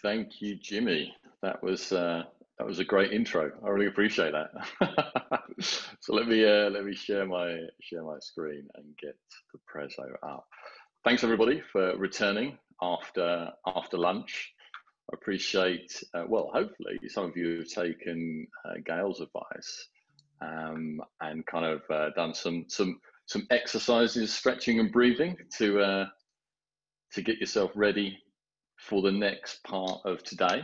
Thank you, Jimmy. That was uh, that was a great intro. I really appreciate that. so let me uh, let me share my share my screen and get the Prezo up. Thanks everybody for returning after after lunch. I appreciate. Uh, well, hopefully some of you have taken uh, Gail's advice um, and kind of uh, done some some some exercises, stretching and breathing to uh, to get yourself ready for the next part of today.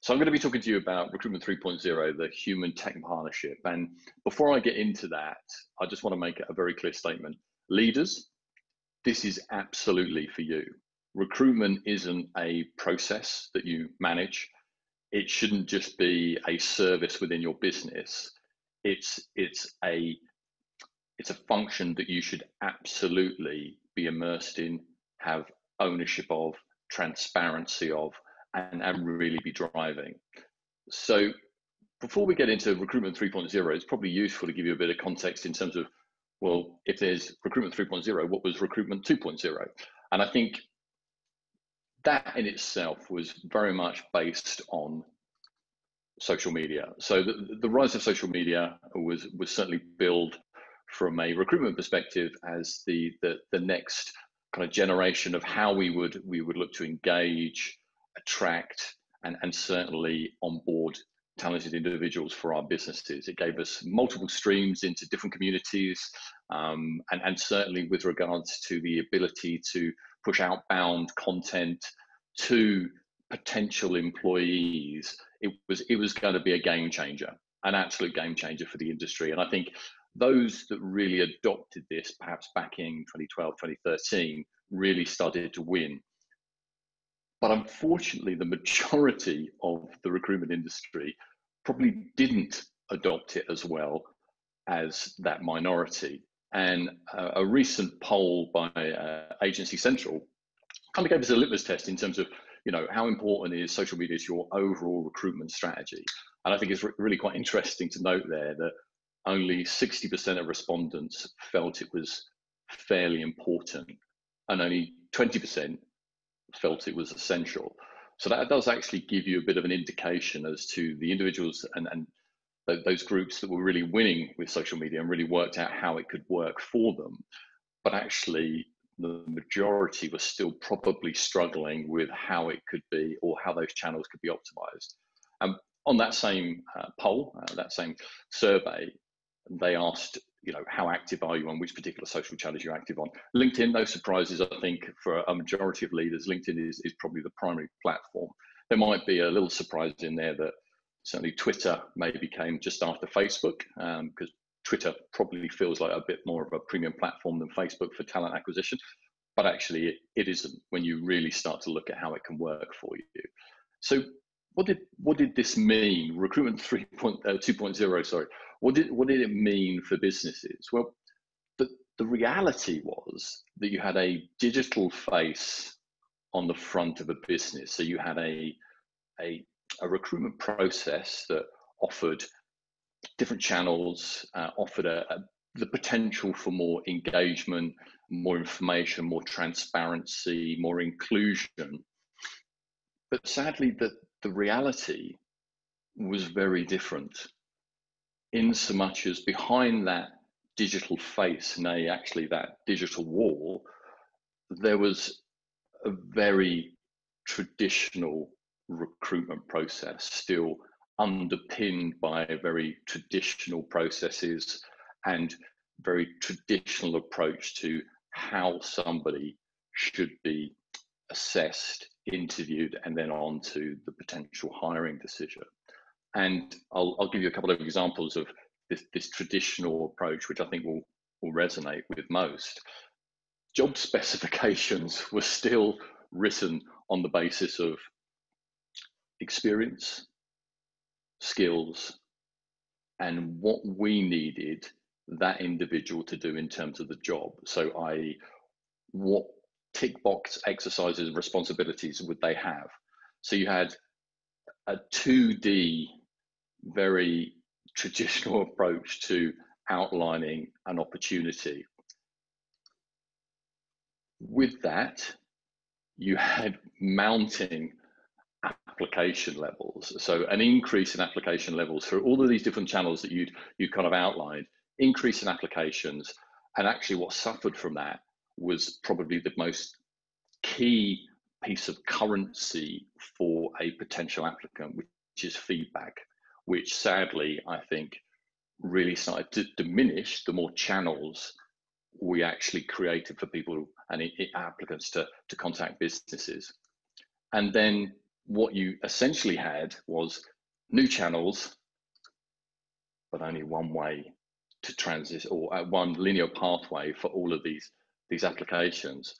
So I'm going to be talking to you about Recruitment 3.0, the human tech partnership. And before I get into that, I just want to make a very clear statement. Leaders, this is absolutely for you. Recruitment isn't a process that you manage. It shouldn't just be a service within your business. It's it's a it's a function that you should absolutely be immersed in, have ownership of, transparency of, and, and really be driving. So before we get into recruitment 3.0, it's probably useful to give you a bit of context in terms of, well, if there's recruitment 3.0, what was recruitment 2.0? And I think that in itself was very much based on social media. So the, the rise of social media was was certainly billed from a recruitment perspective as the, the the next kind of generation of how we would we would look to engage, attract, and, and certainly onboard talented individuals for our businesses. It gave us multiple streams into different communities, um, and, and certainly with regards to the ability to push outbound content to potential employees, it was it was going to be a game changer, an absolute game changer for the industry. And I think those that really adopted this, perhaps back in 2012, 2013, really started to win. But unfortunately, the majority of the recruitment industry probably didn't adopt it as well as that minority. And uh, a recent poll by uh, Agency Central kind of gave us a litmus test in terms of, you know, how important is social media to your overall recruitment strategy. And I think it's re- really quite interesting to note there that only 60% of respondents felt it was fairly important, and only 20% felt it was essential. So that does actually give you a bit of an indication as to the individuals and, and th- those groups that were really winning with social media and really worked out how it could work for them. But actually, the majority were still probably struggling with how it could be or how those channels could be optimized. And on that same uh, poll, uh, that same survey, they asked, you know, how active are you on which particular social channels you're active on. LinkedIn, no surprises, I think for a majority of leaders, LinkedIn is, is probably the primary platform. There might be a little surprise in there that certainly Twitter maybe came just after Facebook, because um, Twitter probably feels like a bit more of a premium platform than Facebook for talent acquisition. But actually, it, it isn't when you really start to look at how it can work for you. So, what did what did this mean? Recruitment 3.2.0, uh, sorry. What did what did it mean for businesses? Well, the, the reality was that you had a digital face on the front of a business. So you had a a, a recruitment process that offered different channels, uh, offered a, a, the potential for more engagement, more information, more transparency, more inclusion. But sadly, the, the reality was very different. In so much as behind that digital face, nay, actually that digital wall, there was a very traditional recruitment process, still underpinned by very traditional processes and very traditional approach to how somebody should be assessed, interviewed, and then on to the potential hiring decision. And I'll, I'll give you a couple of examples of this, this traditional approach, which I think will, will resonate with most. Job specifications were still written on the basis of experience, skills, and what we needed that individual to do in terms of the job. So, i.e., what tick box exercises responsibilities would they have? So, you had a 2D very traditional approach to outlining an opportunity. With that, you had mounting application levels. So an increase in application levels through all of these different channels that you'd you kind of outlined, increase in applications, and actually what suffered from that was probably the most key piece of currency for a potential applicant, which is feedback, which sadly I think really started to diminish the more channels we actually created for people and applicants to, to contact businesses. And then what you essentially had was new channels, but only one way to transit or uh, one linear pathway for all of these these applications.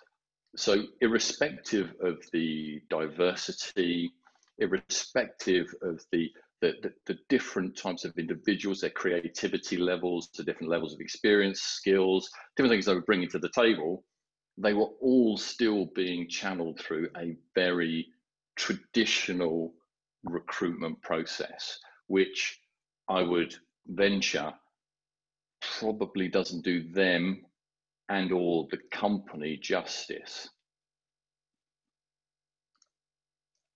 So irrespective of the diversity, irrespective of the the, the, the different types of individuals, their creativity levels, the different levels of experience, skills, different things they were bringing to the table, they were all still being channeled through a very traditional recruitment process, which I would venture probably doesn't do them and or the company justice.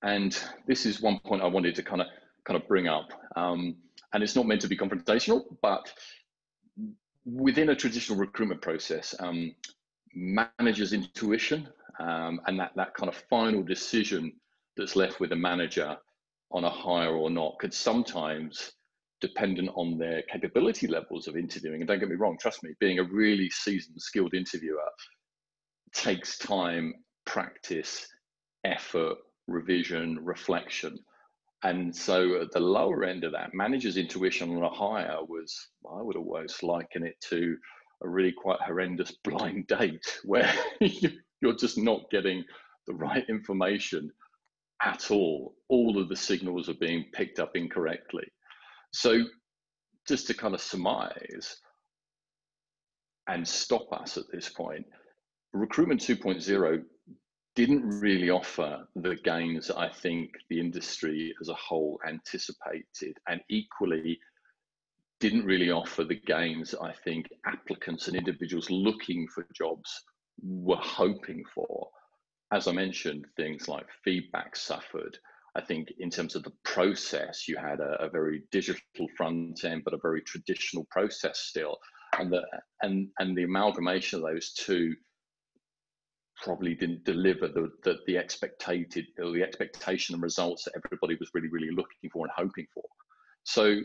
And this is one point I wanted to kind of kind of bring up. Um, and it's not meant to be confrontational, but within a traditional recruitment process, um, managers' intuition um, and that, that kind of final decision that's left with a manager on a hire or not could sometimes dependent on their capability levels of interviewing and don't get me wrong trust me being a really seasoned skilled interviewer takes time practice effort revision reflection and so at the lower end of that manager's intuition on a hire was i would always liken it to a really quite horrendous blind date where you're just not getting the right information at all. All of the signals are being picked up incorrectly. So, just to kind of surmise and stop us at this point, Recruitment 2.0 didn't really offer the gains I think the industry as a whole anticipated, and equally didn't really offer the gains I think applicants and individuals looking for jobs were hoping for as I mentioned, things like feedback suffered. I think in terms of the process, you had a, a, very digital front end, but a very traditional process still, and the and and the amalgamation of those two probably didn't deliver the the, the expected or the expectation and results that everybody was really really looking for and hoping for. So,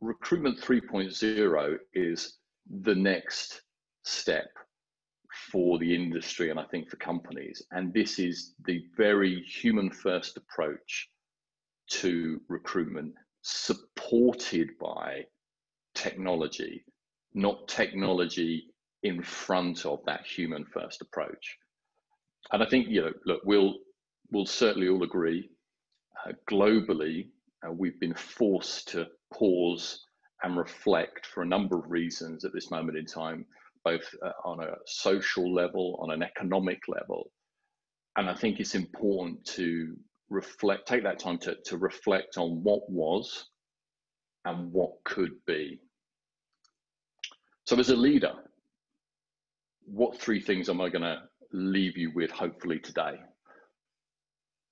recruitment 3.0 is the next step for the industry and I think for companies. And this is the very human first approach to recruitment, supported by technology, not technology in front of that human first approach. And I think, you know, look, we'll, we'll certainly all agree uh, globally, uh, we've been forced to pause and reflect for a number of reasons at this moment in time both uh, on a social level, on an economic level. And I think it's important to reflect, take that time to, to reflect on what was and what could be. So, as a leader, what three things am I going to leave you with hopefully today?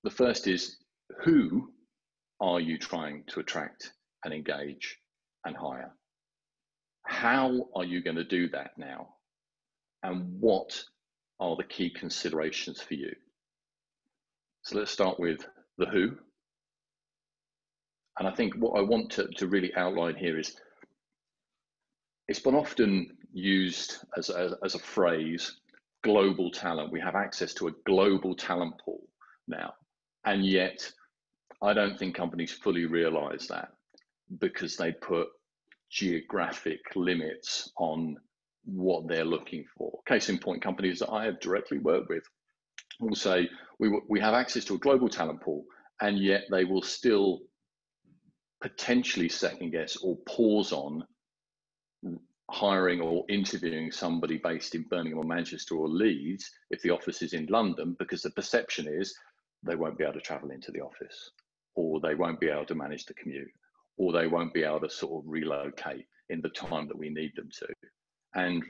The first is who are you trying to attract and engage and hire? How are you going to do that now? And what are the key considerations for you? So let's start with the who. And I think what I want to, to really outline here is it's been often used as a, as a phrase global talent. We have access to a global talent pool now. And yet, I don't think companies fully realize that because they put geographic limits on what they're looking for. Case in point, companies that I have directly worked with will say we, we have access to a global talent pool, and yet they will still potentially second guess or pause on hiring or interviewing somebody based in Birmingham or Manchester or Leeds if the office is in London because the perception is they won't be able to travel into the office or they won't be able to manage the commute or they won't be able to sort of relocate in the time that we need them to. And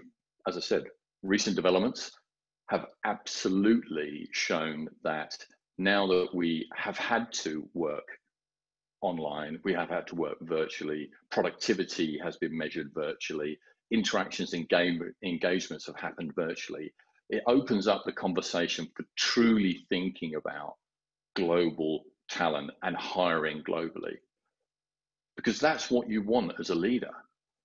as I said, recent developments have absolutely shown that now that we have had to work online, we have had to work virtually, productivity has been measured virtually, interactions and game engagements have happened virtually. It opens up the conversation for truly thinking about global talent and hiring globally. Because that's what you want as a leader.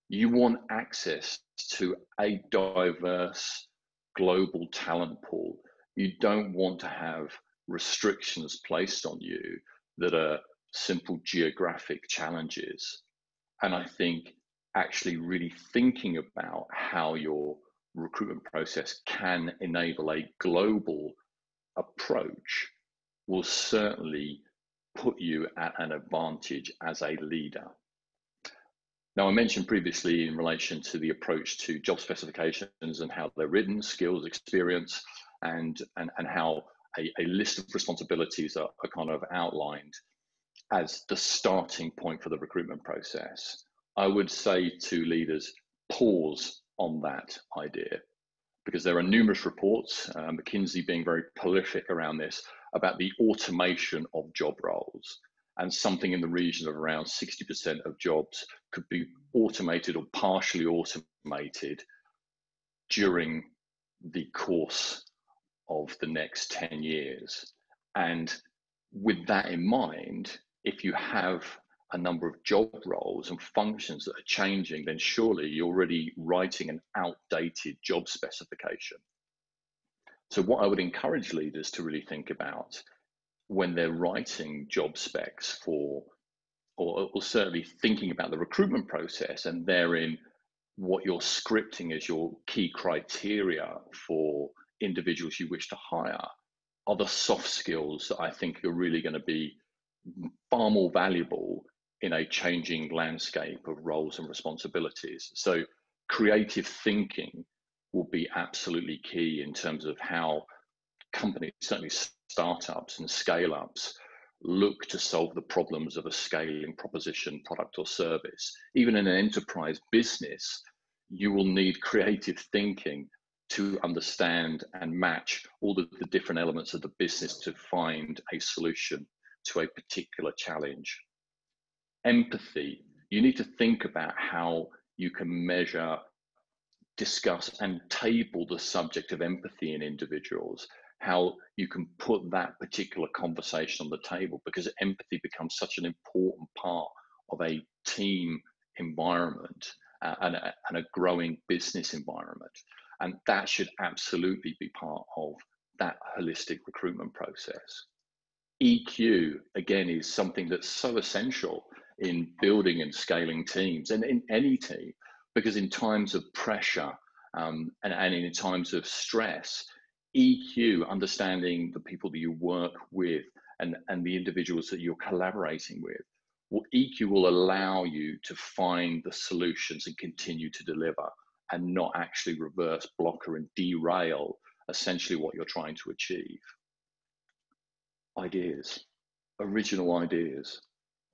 You want access to a diverse global talent pool. You don't want to have restrictions placed on you that are simple geographic challenges. And I think actually really thinking about how your recruitment process can enable a global approach will certainly put you at an advantage as a leader. Now, I mentioned previously in relation to the approach to job specifications and how they're written, skills, experience, and, and, and how a, a list of responsibilities are, are kind of outlined as the starting point for the recruitment process. I would say to leaders, pause on that idea because there are numerous reports, uh, McKinsey being very prolific around this, about the automation of job roles. And something in the region of around 60% of jobs could be automated or partially automated during the course of the next 10 years. And with that in mind, if you have a number of job roles and functions that are changing, then surely you're already writing an outdated job specification. So, what I would encourage leaders to really think about when they're writing job specs for, or, or certainly thinking about the recruitment process and therein what you're scripting as your key criteria for individuals you wish to hire are the soft skills that I think are really going to be far more valuable in a changing landscape of roles and responsibilities. So, creative thinking will be absolutely key in terms of how companies, certainly startups and scale ups, look to solve the problems of a scaling proposition, product, or service. Even in an enterprise business, you will need creative thinking to understand and match all the, the different elements of the business to find a solution to a particular challenge. Empathy, you need to think about how you can measure, discuss, and table the subject of empathy in individuals, how you can put that particular conversation on the table, because empathy becomes such an important part of a team environment uh, and, a, and a growing business environment. And that should absolutely be part of that holistic recruitment process. EQ, again, is something that's so essential in building and scaling teams and in any team, because in times of pressure um, and, and in times of stress, EQ, understanding the people that you work with and, and the individuals that you're collaborating with, well, EQ will allow you to find the solutions and continue to deliver and not actually reverse blocker and derail essentially what you're trying to achieve ideas, original ideas.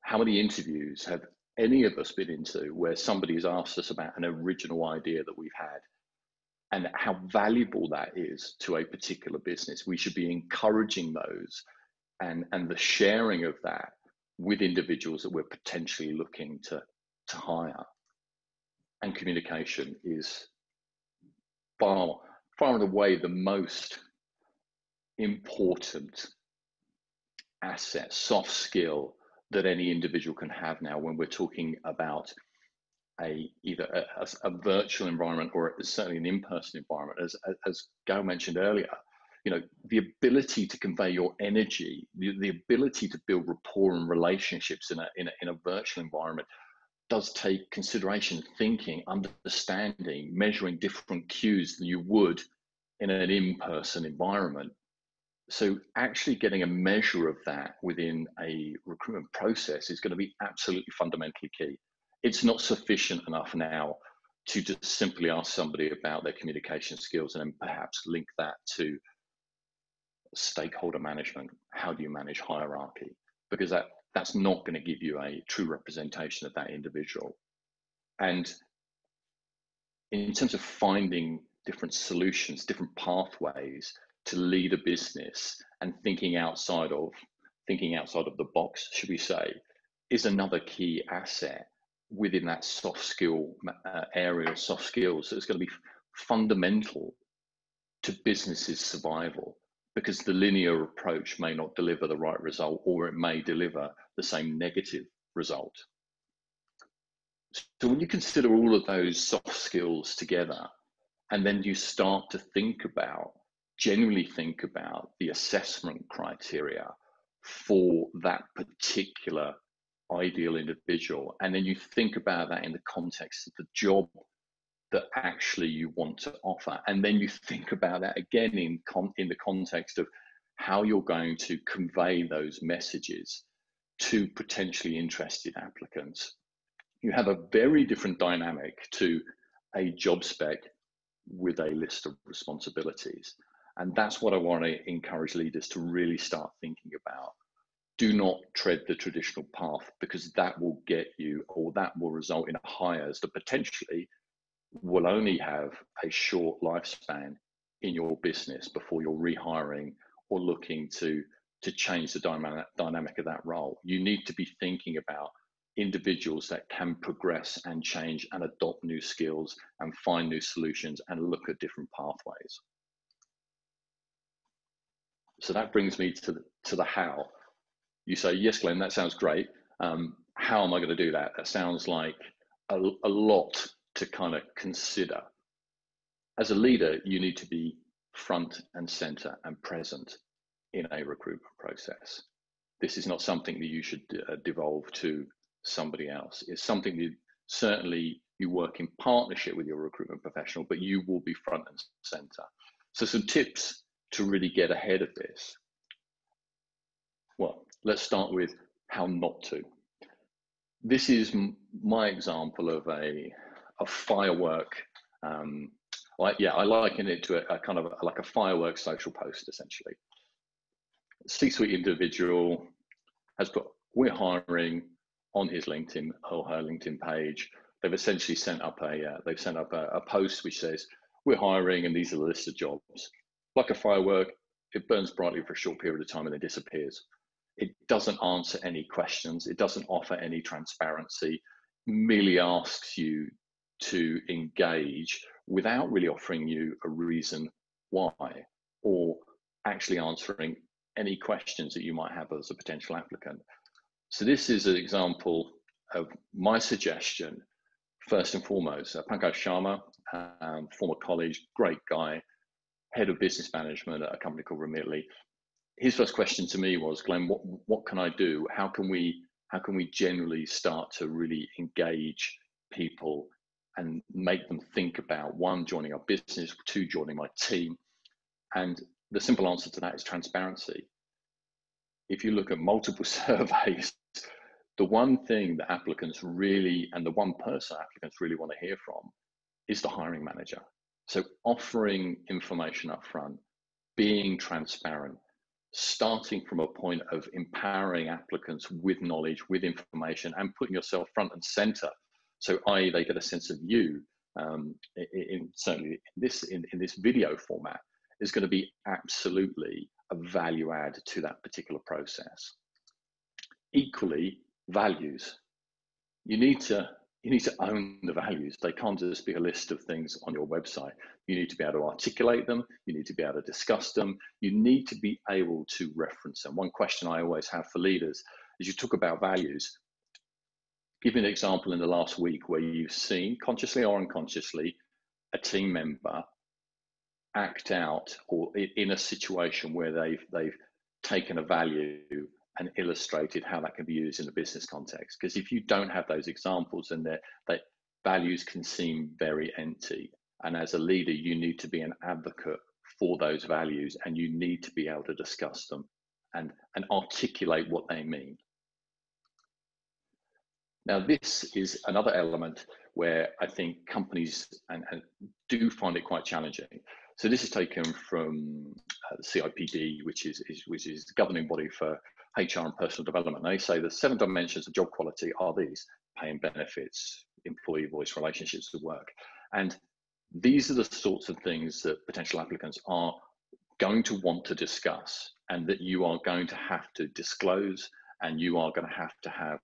How many interviews have any of us been into where somebody's asked us about an original idea that we've had and how valuable that is to a particular business? We should be encouraging those and, and the sharing of that with individuals that we're potentially looking to, to hire. And communication is far, far and away the most important asset, soft skill that any individual can have now when we're talking about a either a, a, virtual environment or certainly an in-person environment. As as Gail mentioned earlier, you know the ability to convey your energy, the, the ability to build rapport and relationships in a, in a in a virtual environment does take consideration, thinking, understanding, measuring different cues than you would in an in-person environment so actually getting a measure of that within a recruitment process is going to be absolutely fundamentally key. It's not sufficient enough now to just simply ask somebody about their communication skills and then perhaps link that to stakeholder management. How do you manage hierarchy? Because that, that's not going to give you a true representation of that individual. And in terms of finding different solutions, different pathways to lead a business and thinking outside of thinking outside of the box, should we say, is another key asset within that soft skill uh, area of soft skills that's going to be fundamental to businesses survival because the linear approach may not deliver the right result or it may deliver the same negative result. So when you consider all of those soft skills together and then you start to think about genuinely think about the assessment criteria for that particular ideal individual. And then you think about that in the context of the job that actually you want to offer. And then you think about that again in, con- in the context of how you're going to convey those messages to potentially interested applicants. You have a very different dynamic to a job spec with a list of responsibilities. And that's what I want to encourage leaders to really start thinking about. Do not tread the traditional path because that will get you or that will result in hires that potentially will only have a short lifespan in your business before you're rehiring or looking to to change the dynamic dynamic of that role. You need to be thinking about individuals that can progress and change and adopt new skills and find new solutions and look at different pathways. So that brings me to the, to the how. You say, yes, Glenn, that sounds great. Um, how am I going to do that? That sounds like a, a lot to kind of consider. As a leader, you need to be front and center and present in a recruitment process. This is not something that you should uh, devolve to somebody else. It's something that certainly you work in partnership with your recruitment professional, but you will be front and center. So, some tips to really get ahead of this? Well, let's start with how not to. This is my example of a, a firework. Um, like, yeah, I liken it to a, a kind of a, like a firework social post, essentially. C-suite individual has put, we're hiring on his LinkedIn or her LinkedIn page. They've essentially sent up a, uh, they've sent up a, a post which says, we're hiring and these are the list of jobs like a firework, it burns brightly for a short period of time and then disappears. It doesn't answer any questions. It doesn't offer any transparency. Merely asks you to engage without really offering you a reason why or actually answering any questions that you might have as a potential applicant. So this is an example of my suggestion. First and foremost, uh, Pankaj Sharma, um, former colleague, great guy, head of business management at a company called Remitly. His first question to me was, Glenn, what what can I do? How can we how can we generally start to really engage people and make them think about one joining our business, two joining my team, and the simple answer to that is transparency. If you look at multiple surveys, the one thing that applicants really and the one person applicants really want to hear from is the hiring manager. So offering information up front, being transparent, starting from a point of empowering applicants with knowledge, with information, and putting yourself front and center. So, i.e., they get a sense of you. Um, in, in, certainly in this in, in this video format is going to be absolutely a value add to that particular process. Equally, values. You need to you need to own the values. They can't just be a list of things on your website. You need to be able to articulate them. You need to be able to discuss them. You need to be able to reference them. One question I always have for leaders is you talk about values. Give me an example in the last week where you've seen, consciously or unconsciously, a team member act out or in a situation where they've they've taken a value and illustrated how that can be used in a business context. Because if you don't have those examples, then that values can seem very empty. And as a leader, you need to be an advocate for those values and you need to be able to discuss them and, and articulate what they mean. Now, this is another element where I think companies and, and do find it quite challenging. So this is taken from uh, the CIPD, which is, is, which is the governing body for HR and personal development. They say the seven dimensions of job quality are these pay and benefits, employee voice, relationships at work. And these are the sorts of things that potential applicants are going to want to discuss and that you are going to have to disclose and you are going to have to have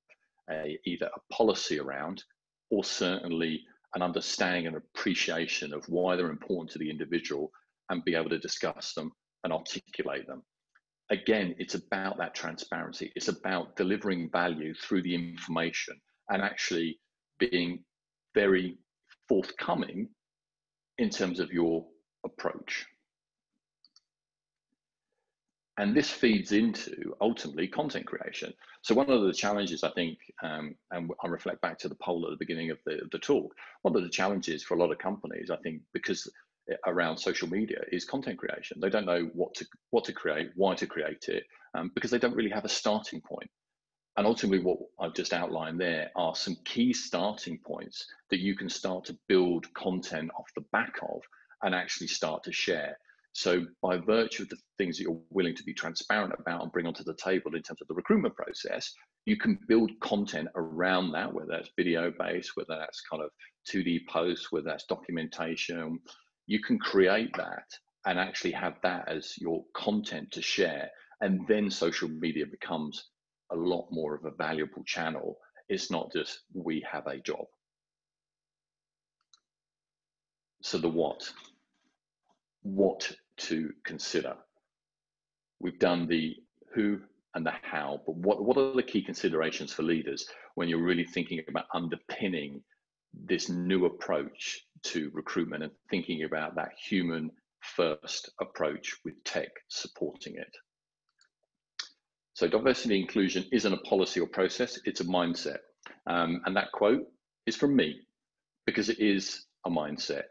a, either a policy around or certainly an understanding and appreciation of why they're important to the individual and be able to discuss them and articulate them. Again, it's about that transparency. It's about delivering value through the information and actually being very forthcoming in terms of your approach. And this feeds into ultimately content creation. So one of the challenges I think, um, and I reflect back to the poll at the beginning of the, the talk, one of the challenges for a lot of companies, I think, because around social media is content creation. They don't know what to what to create, why to create it, um, because they don't really have a starting point. And ultimately, what I've just outlined there are some key starting points that you can start to build content off the back of and actually start to share. So, by virtue of the things that you're willing to be transparent about and bring onto the table in terms of the recruitment process, you can build content around that, whether that's video based, whether that's kind of 2D posts, whether that's documentation. You can create that and actually have that as your content to share. And then social media becomes a lot more of a valuable channel. It's not just we have a job. So, the what? What to consider. We've done the who and the how, but what, what are the key considerations for leaders when you're really thinking about underpinning this new approach to recruitment and thinking about that human first approach with tech supporting it? So, diversity and inclusion isn't a policy or process, it's a mindset. Um, and that quote is from me because it is a mindset.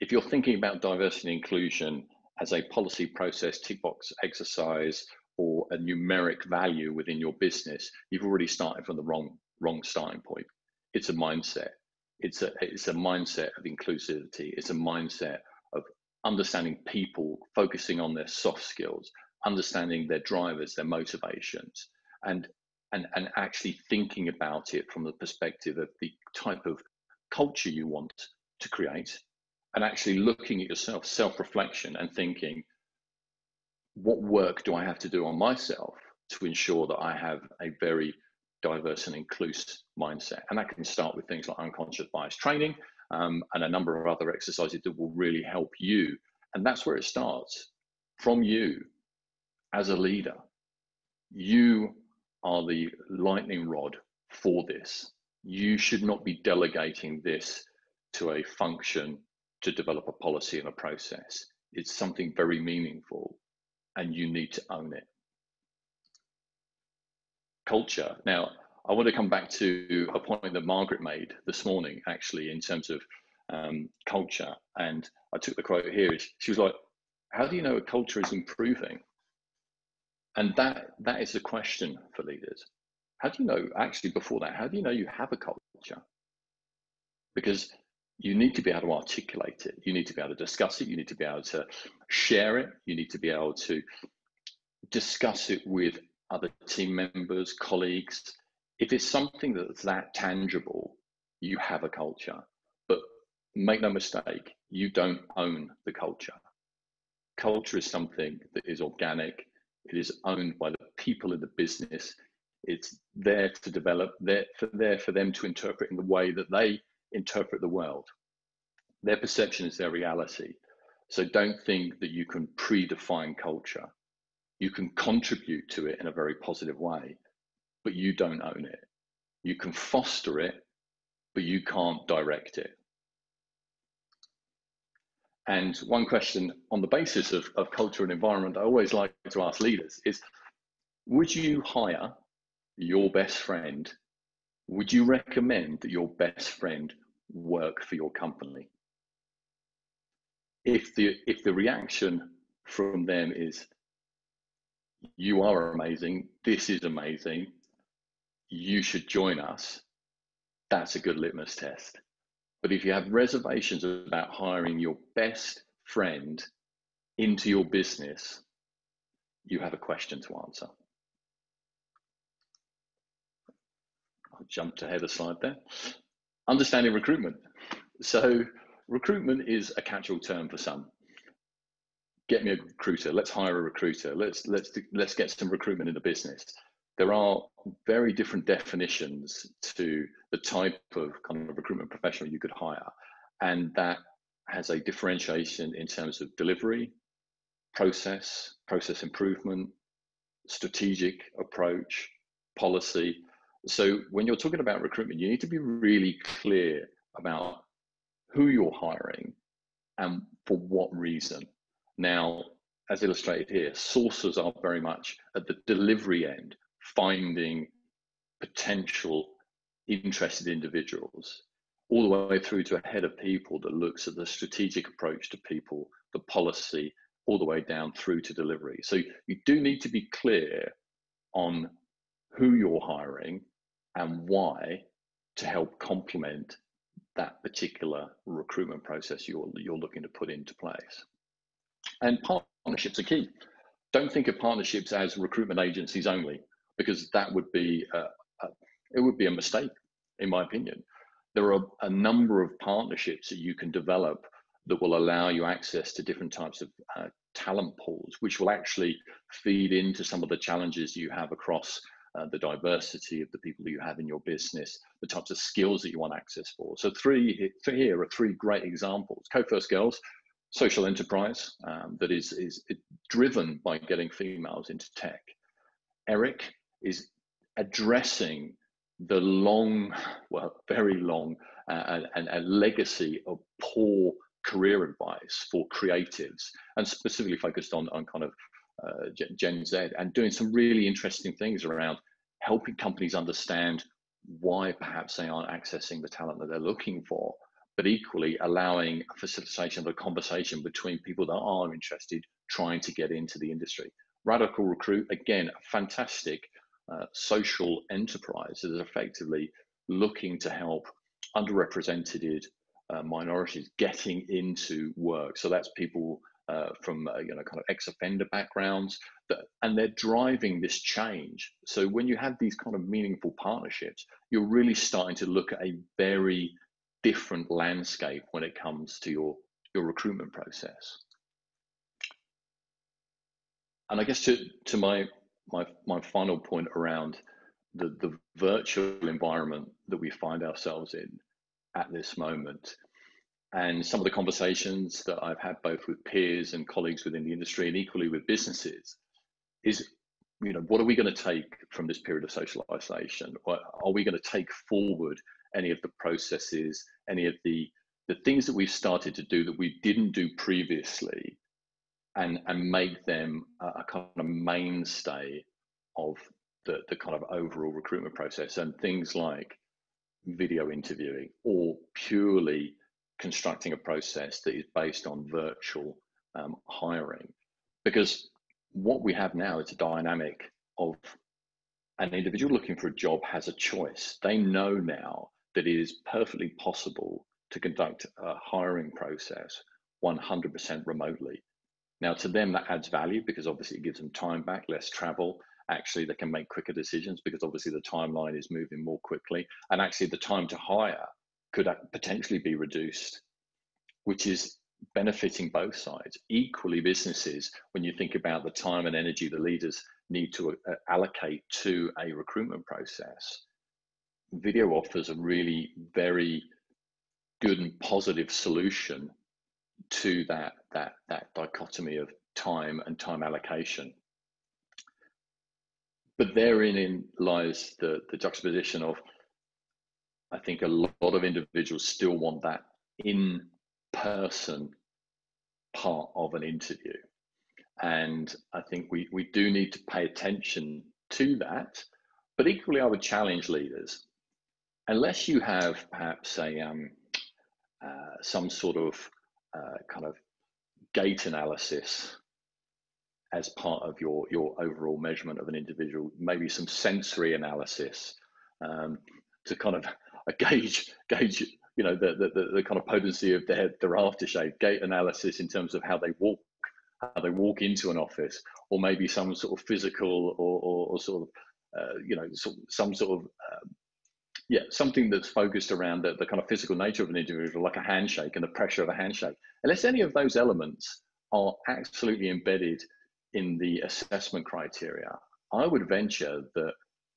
If you're thinking about diversity and inclusion as a policy process, tick box exercise, or a numeric value within your business, you've already started from the wrong wrong starting point. It's a mindset. It's a it's a mindset of inclusivity. It's a mindset of understanding people, focusing on their soft skills, understanding their drivers, their motivations, and and and actually thinking about it from the perspective of the type of culture you want to create and actually looking at yourself, self reflection, and thinking, what work do I have to do on myself to ensure that I have a very diverse and inclusive mindset? And that can start with things like unconscious bias training um, and a number of other exercises that will really help you. And that's where it starts from you as a leader. You are the lightning rod for this. You should not be delegating this to a function to develop a policy and a process. It's something very meaningful and you need to own it. Culture. Now, I want to come back to a point that Margaret made this morning, actually, in terms of um, culture. And I took the quote here. She was like, How do you know a culture is improving? And that that is the question for leaders. How do you know, actually, before that, how do you know you have a culture? Because you need to be able to articulate it. You need to be able to discuss it. You need to be able to share it. You need to be able to discuss it with other team members, colleagues. If it's something that's that tangible, you have a culture. But make no mistake, you don't own the culture. Culture is something that is organic, it is owned by the people in the business. It's there to develop, there for, there for them to interpret in the way that they interpret the world. Their perception is their reality. So don't think that you can predefine culture. You can contribute to it in a very positive way, but you don't own it. You can foster it, but you can't direct it. And one question on the basis of, of culture and environment, I always like to ask leaders is Would you hire your best friend? Would you recommend that your best friend work for your company. If the if the reaction from them is you are amazing, this is amazing, you should join us, that's a good litmus test. But if you have reservations about hiring your best friend into your business, you have a question to answer. I jumped ahead a slide there understanding recruitment. So recruitment is a catch-all term for some. Get me a recruiter. Let's hire a recruiter. Let's let's let's get some recruitment in the business. There are very different definitions to the type of kind of recruitment professional you could hire, and that has a differentiation in terms of delivery, process, process improvement, strategic approach, policy. So when you're talking about recruitment, you need to be really clear about who you're hiring and for what reason. Now, as illustrated here, sourcers are very much at the delivery end, finding potential interested individuals, all the way through to a head of people that looks at the strategic approach to people, the policy, all the way down through to delivery. So you do need to be clear on who you're hiring and why to help complement that particular recruitment process you're, you're looking to put into place. And partnerships are key. Don't think of partnerships as recruitment agencies only, because that would be a, a, it would be a mistake, in my opinion. There are a number of partnerships that you can develop that will allow you access to different types of uh, talent pools, which will actually feed into some of the challenges you have across uh, the diversity of the people you have in your business, the types of skills that you want access for. So three, three here are three great examples. Code First Girls, social enterprise um, that is, is driven by getting females into tech. Eric is addressing the long, well, very long, uh, and, a legacy of poor career advice for creatives, and specifically focused on, on kind of uh, Gen Z, and doing some really interesting things around helping companies understand why perhaps they aren't accessing the talent that they're looking for, but equally allowing facilitation of a conversation between people that are interested trying to get into the industry. Radical Recruit, again, a fantastic uh, social enterprise that is effectively looking to help underrepresented uh, minorities getting into work. So that's people uh, from uh, you know kind of ex-offender backgrounds, that, and they're driving this change. So when you have these kind of meaningful partnerships, you're really starting to look at a very different landscape when it comes to your your recruitment process. And I guess to to my my my final point around the the virtual environment that we find ourselves in at this moment and some of the conversations that I've had both with peers and colleagues within the industry and equally with businesses is you know what are we going to take from this period of social isolation are we going to take forward any of the processes any of the the things that we've started to do that we didn't do previously and and make them a, a kind of mainstay of the, the kind of overall recruitment process and things like video interviewing or purely constructing a process that is based on virtual um, hiring. Because what we have now is a dynamic of an individual looking for a job has a choice. They know now that it is perfectly possible to conduct a hiring process 100% remotely. Now, to them, that adds value because obviously it gives them time back, less travel. Actually, they can make quicker decisions because obviously the timeline is moving more quickly. And actually, the time to hire could potentially be reduced, which is benefiting both sides. Equally, businesses, when you think about the time and energy the leaders need to uh, allocate to a recruitment process, video offers a really very good and positive solution to that that that dichotomy of time and time allocation. But therein lies the, the juxtaposition of I think a lot of individuals still want that in person part of an interview. And I think we, we do need to pay attention to that. But equally, I would challenge leaders, unless you have perhaps a um, uh, some sort of uh, kind of gait analysis as part of your your overall measurement of an individual, maybe some sensory analysis um, to kind of gauge gauge you know the, the the kind of potency of their their aftershave gait analysis in terms of how they walk how they walk into an office or maybe some sort of physical or, or, or sort of uh, you know some sort of uh, yeah something that's focused around the, the kind of physical nature of an individual like a handshake and the pressure of a handshake unless any of those elements are absolutely embedded in the assessment criteria, I would venture that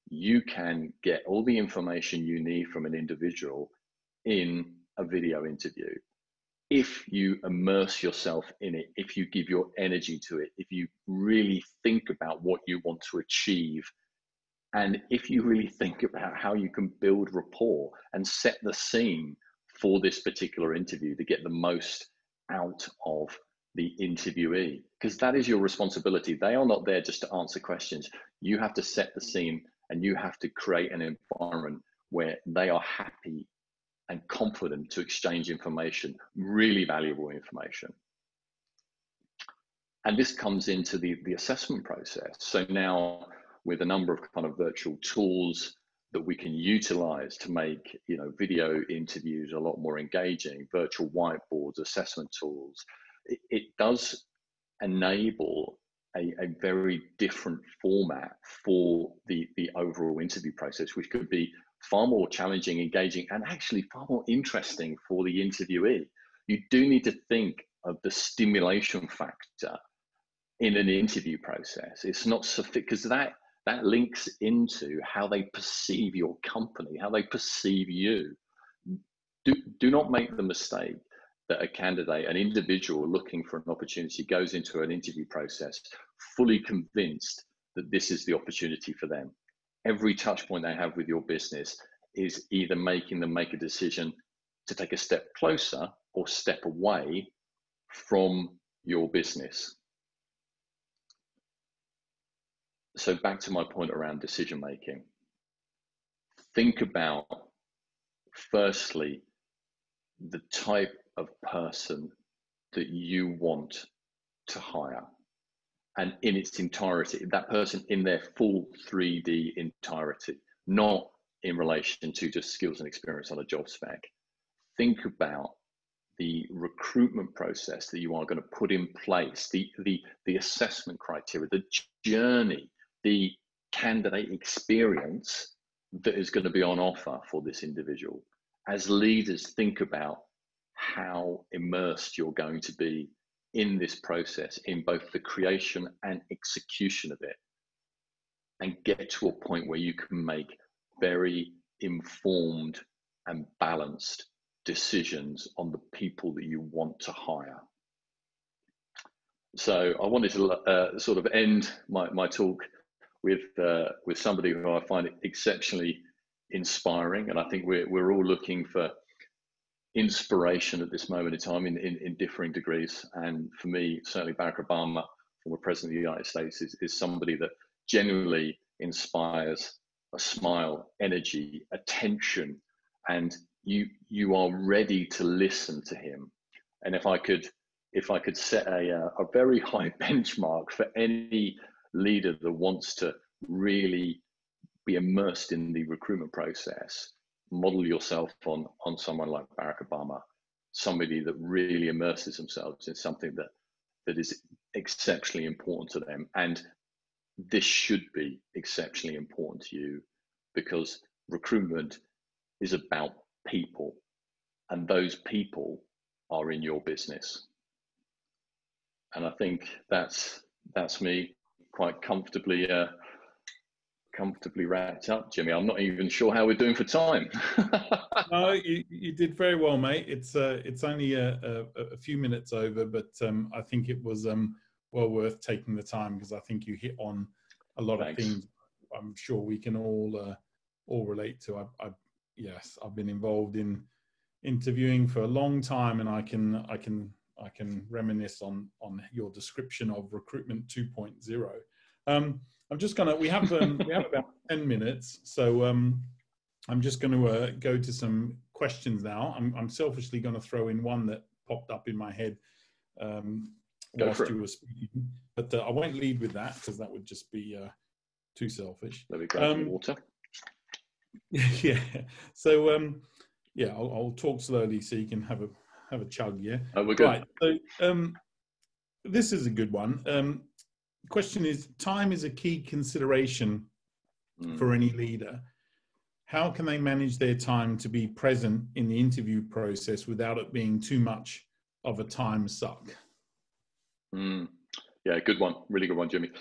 you can get all the information you need from an individual in a video interview. If you immerse yourself in it, if you give your energy to it, if you really think about what you want to achieve, and if you really think about how you can build rapport and set the scene for this particular interview to get the most out of the interviewee, because that is your responsibility. They are not there just to answer questions. You have to set the scene and you have to create an environment where they are happy and confident to exchange information, really valuable information. And this comes into the, the assessment process. So now with a number of kind of virtual tools that we can utilize to make you know video interviews a lot more engaging, virtual whiteboards, assessment tools, it, it does enable a, a, very different format for the, the overall interview process, which could be far more challenging, engaging, and actually far more interesting for the interviewee. You do need to think of the stimulation factor in an interview process. It's not sufficient because that that links into how they perceive your company, how they perceive you. Do, do not make the mistake that a candidate, an individual looking for an opportunity, goes into an interview process fully convinced that this is the opportunity for them. Every touch point they have with your business is either making them make a decision to take a step closer or step away from your business. So, back to my point around decision making. Think about, firstly, the type of person that you want to hire and in its entirety, that person in their full 3D entirety, not in relation to just skills and experience on a job spec. Think about the recruitment process that you are going to put in place, the, the, the assessment criteria, the journey, the candidate experience that is going to be on offer for this individual. As leaders, think about how immersed you're going to be in this process, in both the creation and execution of it, and get to a point where you can make very informed and balanced decisions on the people that you want to hire. So I wanted to uh, sort of end my, my talk with uh, with somebody who I find exceptionally inspiring, and I think we're we're all looking for inspiration at this moment in time in, in, in differing degrees. And for me, certainly Barack Obama, former president of the United States, is, is somebody that genuinely inspires a smile, energy, attention, and you you are ready to listen to him. And if I could if I could set a, uh, a very high benchmark for any leader that wants to really be immersed in the recruitment process, model yourself on on someone like Barack Obama, somebody that really immerses themselves in something that that is exceptionally important to them. And this should be exceptionally important to you because recruitment is about people, and those people are in your business. And I think that's that's me quite comfortably uh, comfortably wrapped up, Jimmy. I'm not even sure how we're doing for time. no, you, you, did very well, mate. It's uh, it's only a, a, a, few minutes over, but um, I think it was um, well worth taking the time because I think you hit on a lot Thanks. of things. I'm sure we can all uh, all relate to. I, I, yes, I've been involved in interviewing for a long time, and I can I can I can reminisce on on your description of recruitment 2.0. Um, I'm just gonna. We have um, we have about ten minutes, so um, I'm just going to uh, go to some questions now. I'm, I'm selfishly going to throw in one that popped up in my head um, whilst you were speaking, but uh, I won't lead with that because that would just be uh, too selfish. Let me grab um, water. yeah. So um, yeah, I'll, I'll, talk slowly so you can have a have a chug. Yeah. Oh, we're good. Right. So um, this is a good one. Um, question is time is a key consideration mm. for any leader how can they manage their time to be present in the interview process without it being too much of a time suck Mm. Yeah, good one. Really good one, Jimmy.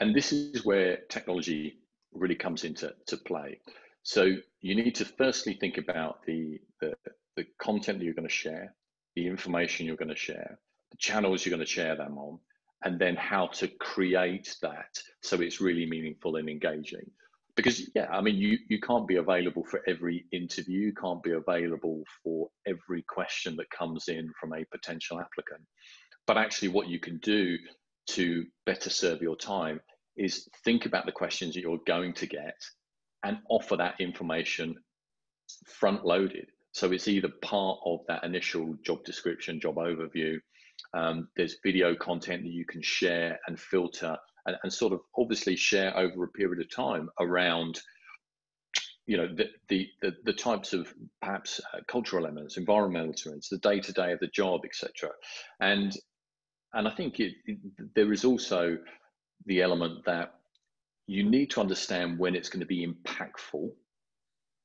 And this is where technology really comes into to play. So you need to firstly think about the, the, the content that you're going to share, the information you're going to share, the channels you're going to share them on, and then how to create that so it's really meaningful and engaging. Because yeah, I mean, you you can't be available for every interview, you can't be available for every question that comes in from a potential applicant. But actually, what you can do to better serve your time is think about the questions that you're going to get and offer that information front loaded. So it's either part of that initial job description, job overview. Um, there's video content that you can share and filter and, and, sort of obviously share over a period of time around you know the the the, the types of perhaps uh, cultural elements environmental elements the day to day of the job etc and and i think it, it, there is also the element that you need to understand when it's going to be impactful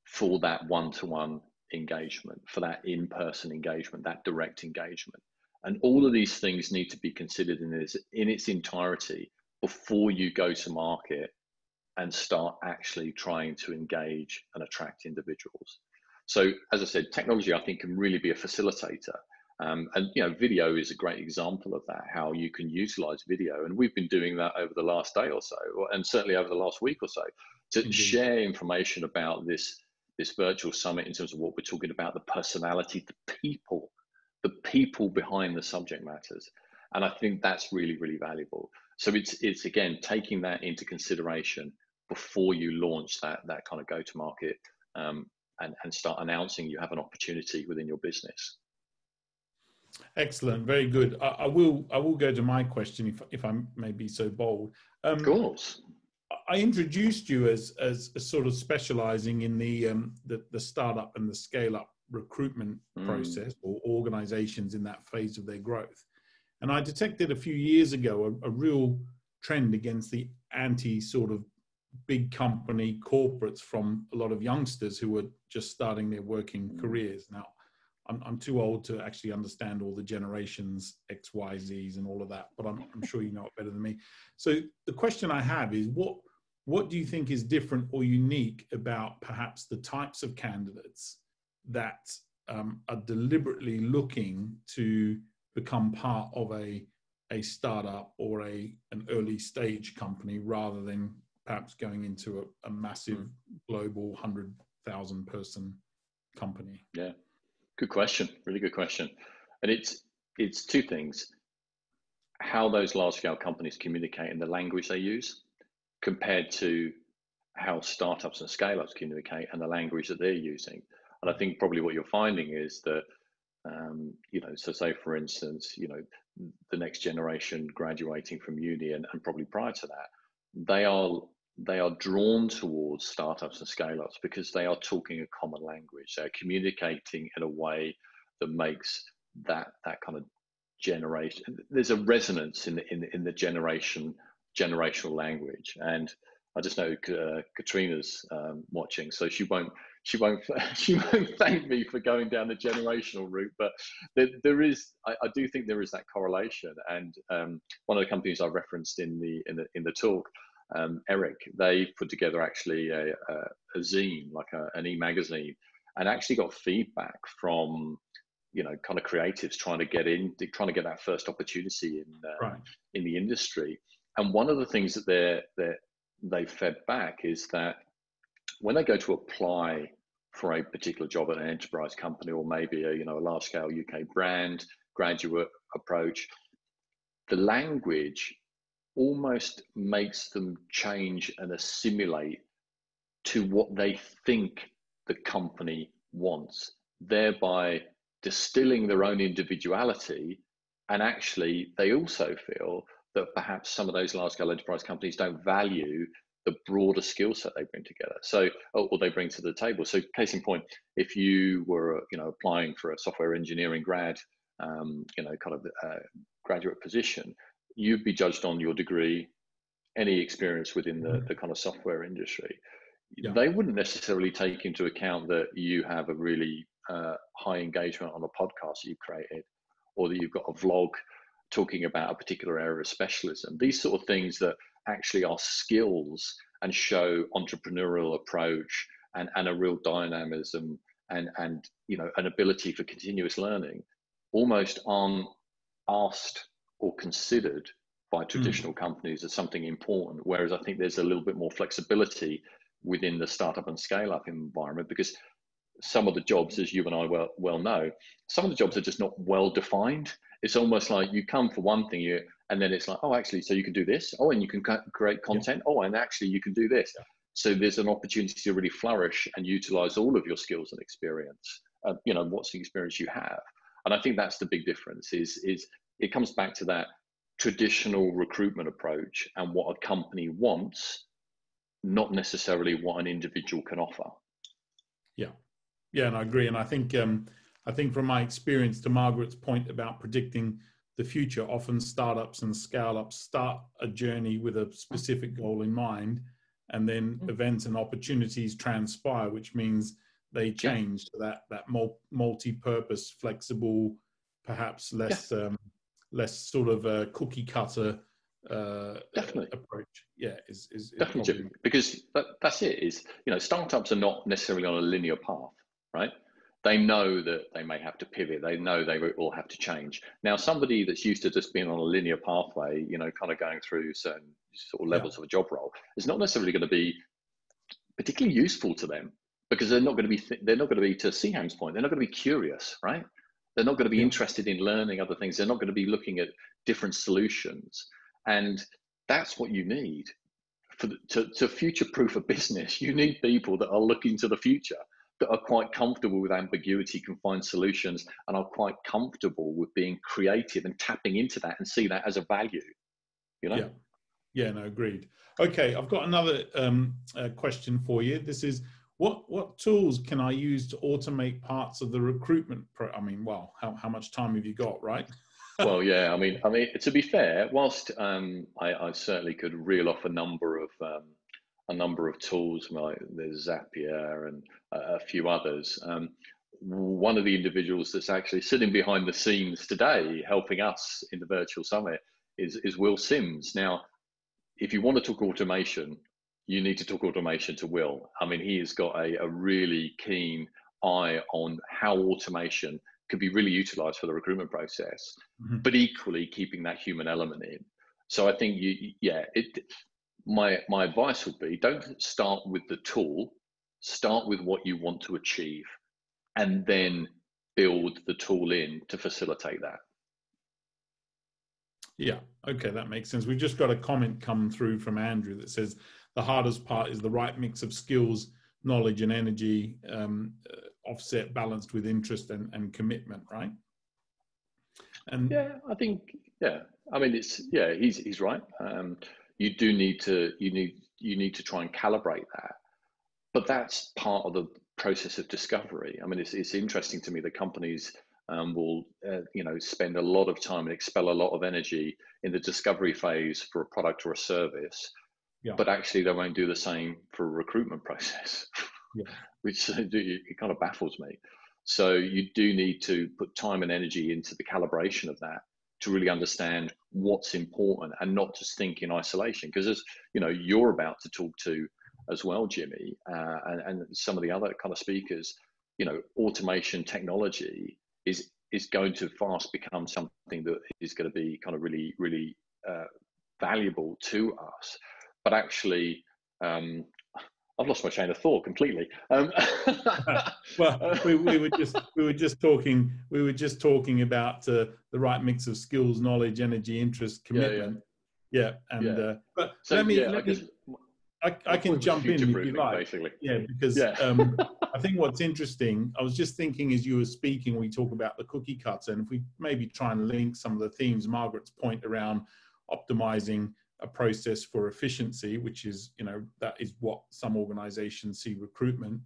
for that one-to-one engagement, for that in-person engagement, that direct engagement. And all of these things need to be considered in its, in its entirety before you go to market and start actually trying to engage and attract individuals. So, as I said, technology I think can really be a facilitator um, and you know, video is a great example of that. How you can utilize video, and we've been doing that over the last day or so, and certainly over the last week or so, to mm-hmm. share information about this this virtual summit in terms of what we're talking about, the personality, the people, the people behind the subject matters, and I think that's really really valuable. So it's it's again taking that into consideration before you launch that that kind of go to market um, and and start announcing you have an opportunity within your business. Excellent, very good. I, I, will I will go to my question if if I may be so bold. Um, of course. I introduced you as as, sort of specializing in the um, the, the startup and the scale up recruitment mm. process or organizations in that phase of their growth. And I detected a few years ago a, a real trend against the anti sort of big company corporates from a lot of youngsters who were just starting their working mm. careers. Now, I'm, I'm too old to actually understand all the generations X, Y, Z's and all of that, but I'm, I'm sure you know it better than me. So the question I have is what what do you think is different or unique about perhaps the types of candidates that um, are deliberately looking to become part of a a startup or a an early stage company rather than perhaps going into a, a massive mm. global hundred thousand person company? Yeah, Good question. Really good question. And it's it's two things: how those large scale companies communicate and the language they use, compared to how startups and scale ups communicate and the language that they're using. And I think probably what you're finding is that, um, you know, so say for instance, you know, the next generation graduating from uni and, and probably prior to that, they are they are drawn towards startups and scale ups because they are talking a common language. They're communicating in a way that makes that that kind of generation. There's a resonance in the in, in the generation generational language, and I just know uh, Katrina's um, watching, so she won't she won't she won't thank me for going down the generational route. But there, there is I, I, do think there is that correlation, and um, one of the companies I referenced in the in the in the talk um, Eric, they put together actually a, a, a zine, like a, an e-magazine, and actually got feedback from you know kind of creatives trying to get in, trying to get that first opportunity in uh, right. in the industry. And one of the things that they they they fed back is that when they go to apply for a particular job at an enterprise company or maybe a you know a large scale UK brand graduate approach, the language almost makes them change and assimilate to what they think the company wants, thereby distilling their own individuality. And actually, they also feel that perhaps some of those large scale enterprise companies don't value the broader skill set they bring together. So, or they bring to the table. So, case in point, if you were, you know, applying for a software engineering grad, um, you know, kind of uh, graduate position, you'd be judged on your degree, any experience within the, mm-hmm. the kind of software industry. Yeah. They wouldn't necessarily take into account that you have a really uh, high engagement on a podcast that you created, or that you've got a vlog talking about a particular area of specialism. These sort of things that actually our skills and show entrepreneurial approach and, and a real dynamism and, and you know an ability for continuous learning almost aren't asked or considered by hmm. traditional mm. companies as something important. Whereas I think there's a little bit more flexibility within the startup and scale up environment because some of the jobs, as you and I well, well know, some of the jobs are just not well defined. It's almost like you come for one thing, you, and then it's like, oh, actually, so you can do this. Oh, and you can create content. Yeah. Oh, and actually, you can do this. Yeah. So there's an opportunity to really flourish and utilize all of your skills and experience. Uh, you know, what's the experience you have? And I think that's the big difference. Is is it comes back to that traditional recruitment approach and what a company wants, not necessarily what an individual can offer. Yeah, yeah, and I agree. And I think um, I think from my experience, to Margaret's point about predicting the future, often startups and scale ups start a journey with a specific goal in mind, and then mm-hmm. events and opportunities transpire, which means they change to that that multi-purpose, flexible, perhaps less yeah. um, less sort of a cookie cutter uh, definitely approach. Yeah, is is, is definitely probably... because that, that's it. Is you know startups are not necessarily on a linear path, right? They know that they may have to pivot. They know they will have to change. Now, somebody that's used to just being on a linear pathway, you know, kind of going through certain sort of levels yeah. of a job role, is not necessarily going to be particularly useful to them because they're not going to be they're not going to be to Sehaam's point. They're not going to be curious, right? They're not going to be yeah. interested in learning other things. They're not going to be looking at different solutions. And that's what you need for the, to, to future proof a business. You need people that are looking to the future, are quite comfortable with ambiguity, can find solutions, and are quite comfortable with being creative and tapping into that and see that as a value. You know? Yeah. Yeah, no, agreed. Okay, I've got another um, uh, question for you. This is what what tools can I use to automate parts of the recruitment? Pro- I mean, well, how, how much time have you got, right? well, yeah. I mean, I mean, to be fair, whilst um, I, I, certainly could reel off a number of um, a number of tools, like there's Zapier and a, a few others. Um, one of the individuals that's actually sitting behind the scenes today, helping us in the virtual summit, is is Will Sims. Now, if you want to talk automation, you need to talk automation to Will. I mean, he has got a, a really keen eye on how automation could be really utilized for the recruitment process, mm-hmm. but equally keeping that human element in. So I think you, yeah, it, my my advice would be don't start with the tool, start with what you want to achieve, and then build the tool in to facilitate that. Yeah, okay, that makes sense. We've just got a comment come through from Andrew that says the hardest part is the right mix of skills, knowledge, and energy, um, uh, offset, balanced with interest and, and commitment, right? And yeah, I think yeah. I mean, it's yeah. He's he's right. Um, you do need to you need you need to try and calibrate that, but that's part of the process of discovery. I mean, it's it's interesting to me that companies um, will uh, you know spend a lot of time and expel a lot of energy in the discovery phase for a product or a service yeah. but actually they won't do the same for a recruitment process, yeah. which it kind of baffles me. So you do need to put time and energy into the calibration of that to really understand what's important and not just think in isolation. Because as you know, you're about to talk to as well, Jimmy, uh, and, and some of the other kind of speakers. You know, automation technology is is going to fast become something that is going to be kind of really, really uh, valuable to us but actually um, I've lost my chain of thought completely. Um, well, we, we, were just we were just talking we were just talking about uh, the right mix of skills, knowledge, energy, interest, commitment. Yeah, yeah. yeah and yeah. Uh, but so, let me, let I, me I, I can jump in if you like. Basically. Yeah, because um, I think what's interesting. I was just thinking as you were speaking, we talk about the cookie cutter, and if we maybe try and link some of the themes, Margaret's point around optimizing a process for efficiency, which is, you know, that is what some organizations see recruitment.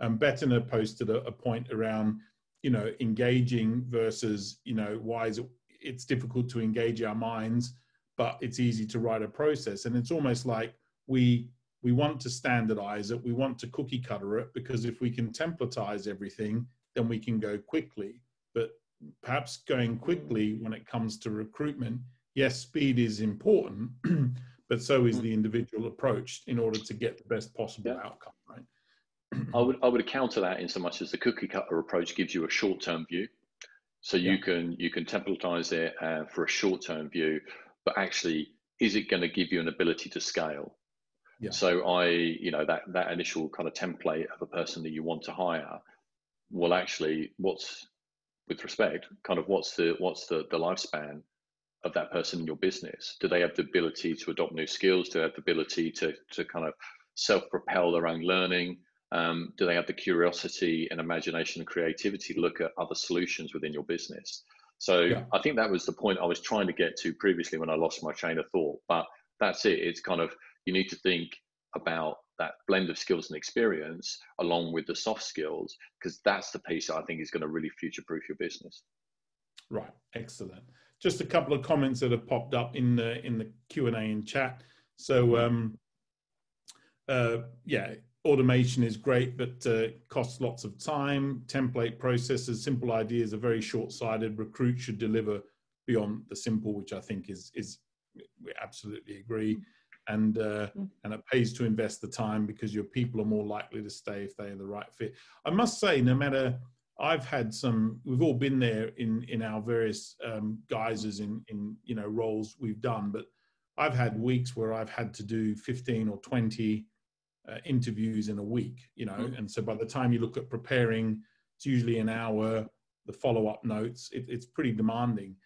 Um, Bettina posted a, a point around, you know, engaging versus, you know, why is it, it's difficult to engage our minds, but it's easy to write a process. And it's almost like we, we want to standardize it. We want to cookie cutter it because if we can templatize everything, then we can go quickly. But perhaps going quickly when it comes to recruitment. Yes, speed is important, but so is mm. the individual approach in order to get the best possible yeah. outcome, right? I would I would counter that in so much as the cookie cutter approach gives you a short term view, so you yeah. can you can templatize it uh, for a short term view, but actually, is it going to give you an ability to scale? Yeah. So I, you know, that that initial kind of template of a person that you want to hire, well, actually, what's with respect, kind of what's the what's the the lifespan of that person in your business? Do they have the ability to adopt new skills? Do they have the ability to to kind of self propel their own learning? Um, do they have the curiosity and imagination and creativity to look at other solutions within your business? So yeah. I think that was the point I was trying to get to previously when I lost my train of thought. But that's it. It's kind of you need to think about that blend of skills and experience along with the soft skills because that's the piece that I think is going to really future proof your business. Right. Excellent. Just a couple of comments that have popped up in the in the Q and A in chat. So um, uh, yeah, automation is great, but uh, costs lots of time. Template processes, simple ideas are very short-sighted. Recruit should deliver beyond the simple, which I think is is we absolutely agree. And uh, and it pays to invest the time because your people are more likely to stay if they are the right fit. I must say, no matter I've had some. We've all been there in in our various um, guises in in you know roles we've done, but I've had weeks where I've had to do 15 or 20 uh, interviews in a week, you know, mm-hmm. and so by the time you look at preparing, it's usually an hour. The follow up notes, it, it's pretty demanding.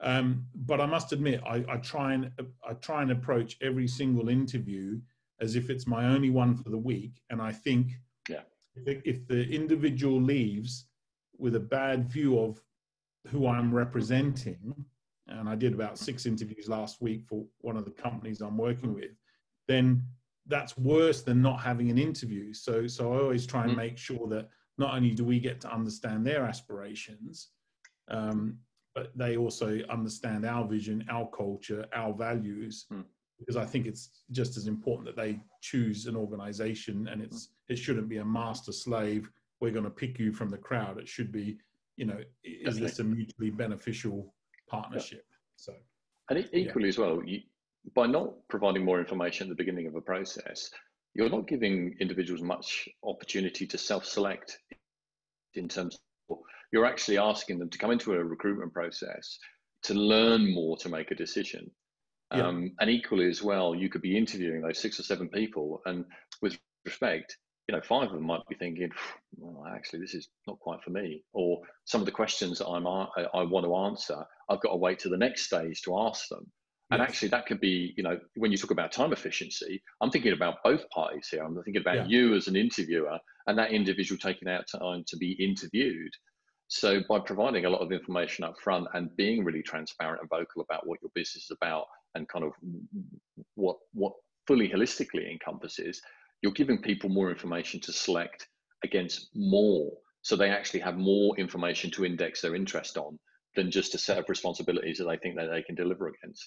Um, but I must admit, I, I, try and I try and approach every single interview as if it's my only one for the week, and I think yeah. if the individual leaves with a bad view of who I'm representing, and I did about six interviews last week for one of the companies I'm working with, then that's worse than not having an interview. So so I always try and mm. make sure that not only do we get to understand their aspirations, um, but they also understand our vision, our culture, our values. Mm. Because I think it's just as important that they choose an organization, and it's mm. it shouldn't be a master slave. We're going to pick you from the crowd. It should be, you know, is Definitely. this a mutually beneficial partnership? Yeah. So, and equally yeah. as well, you, by not providing more information at the beginning of a process, you're not giving individuals much opportunity to self-select in terms of you're actually asking them to come into a recruitment process to learn more to make a decision. Yeah. Um, and equally as well, you could be interviewing those six or seven people, and with respect, you know, five of them might be thinking, "Well, actually, this is not quite for me," or some of the questions that I'm I, I want to answer, I've got to wait to the next stage to ask them. And yes. actually, that could be, you know, when you talk about time efficiency, I'm thinking about both parties here. I'm thinking about yeah. you as an interviewer and that individual taking out time to be interviewed. So, by providing a lot of information up front and being really transparent and vocal about what your business is about and kind of what what fully holistically encompasses, you're giving people more information to select against more. So they actually have more information to index their interest on than just a set of responsibilities that they think that they can deliver against.